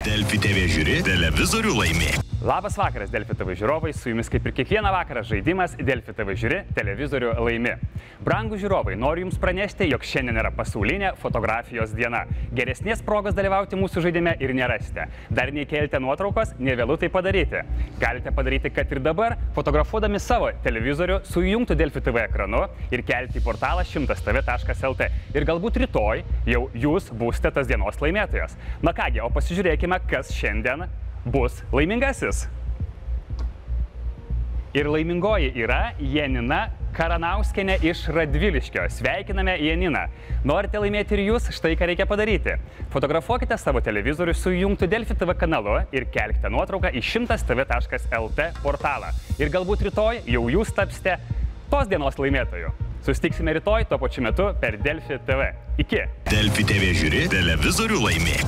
Delfi TV žiūri, televizorių laimi. Labas vakaras, Delfi TV žiūrovai, su jumis kaip ir kiekvieną vakarą žaidimas Delfi TV žiūri, televizorių laimi. Brangų žiūrovai, noriu jums pranešti, jog šiandien yra pasaulinė fotografijos diena. Geresnės progos dalyvauti mūsų žaidime ir nerasite. Dar neįkelite nuotraukos, nevėlu tai padaryti. Galite padaryti, kad ir dabar, fotografuodami savo televizorių, sujungtų Delfi TV ekranu ir kelti į portalą 100tv.lt. Ir galbūt rytoj jau jūs būsite tas dienos laimėtojas. Na kągi, o pasižiūrėkime, kas šiandien bus laimingasis. Ir laimingoji yra Janina Karanauskenė iš Radviliškio. Sveikiname Janiną. Norite laimėti ir jūs, štai ką reikia padaryti. Fotografuokite savo televizorių su jungtu Delfi TV kanalu ir kelkite nuotrauką į 100tv.lt portalą. Ir galbūt rytoj jau jūs tapsite tos dienos laimėtoju. Sustiksime rytoj tuo pačiu metu per Delfi TV. Iki. Delfi TV žiūri, televizorių laimi.